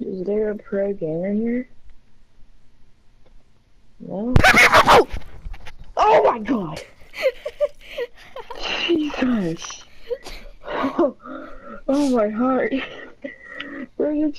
Is there a pro gamer here? No? Oh my god! Jesus! Oh, oh my heart! Where did